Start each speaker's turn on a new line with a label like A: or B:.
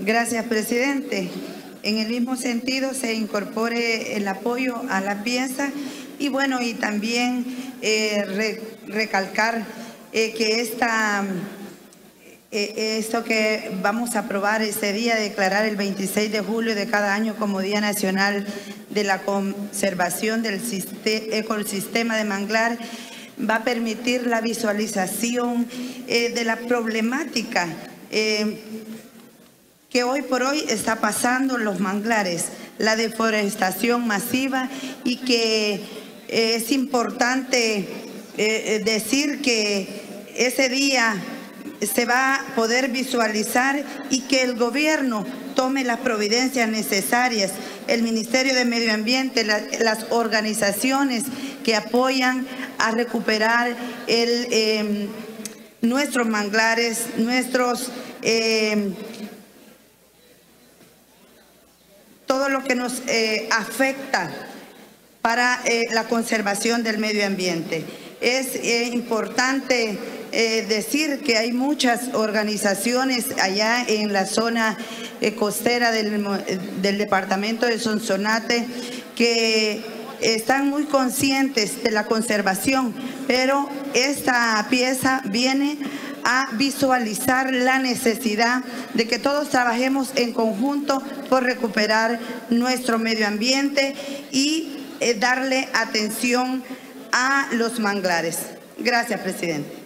A: Gracias, presidente. En el mismo sentido se incorpore el apoyo a la pieza y bueno, y también eh, re- recalcar eh, que esta, eh, esto que vamos a aprobar ese día, declarar el 26 de julio de cada año como Día Nacional de la Conservación del Siste- Ecosistema de Manglar, va a permitir la visualización de la problemática que hoy por hoy está pasando en los manglares, la deforestación masiva y que eh, es importante eh, eh, decir que ese día se va a poder visualizar y que el gobierno tome las providencias necesarias, el Ministerio de Medio Ambiente, la- las organizaciones que apoyan a recuperar el, eh, nuestros manglares, nuestros... eh, todo lo que nos eh, afecta para eh, la conservación del medio ambiente. Es eh, importante decir que hay muchas organizaciones allá en la zona costera del, del departamento de Sonsonate que están muy conscientes de la conservación, pero esta pieza viene a visualizar la necesidad de que todos trabajemos en conjunto por recuperar nuestro medio ambiente y eh, darle atención a los manglares. Gracias, presidente.